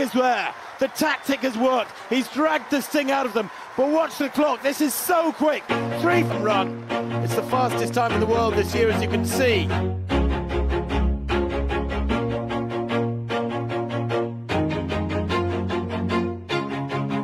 is there. The tactic has worked. He's dragged this thing out of them. But watch the clock. This is so quick. Three from run. It's the fastest time in the world this year, as you can see.